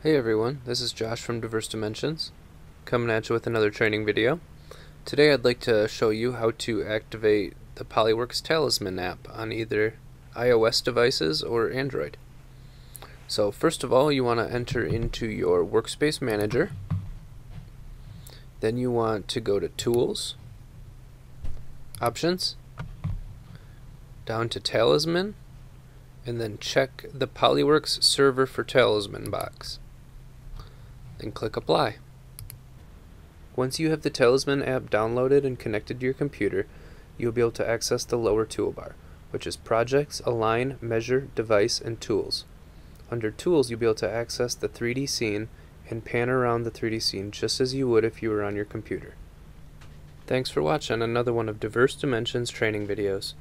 Hey everyone, this is Josh from Diverse Dimensions, coming at you with another training video. Today I'd like to show you how to activate the Polyworks Talisman app on either iOS devices or Android. So first of all you want to enter into your Workspace Manager, then you want to go to Tools, Options, down to Talisman, and then check the Polyworks Server for Talisman box. Then click Apply. Once you have the Talisman app downloaded and connected to your computer, you'll be able to access the lower toolbar, which is Projects, Align, Measure, Device, and Tools. Under Tools, you'll be able to access the 3D scene and pan around the 3D scene just as you would if you were on your computer. Thanks for watching another one of Diverse Dimensions training videos.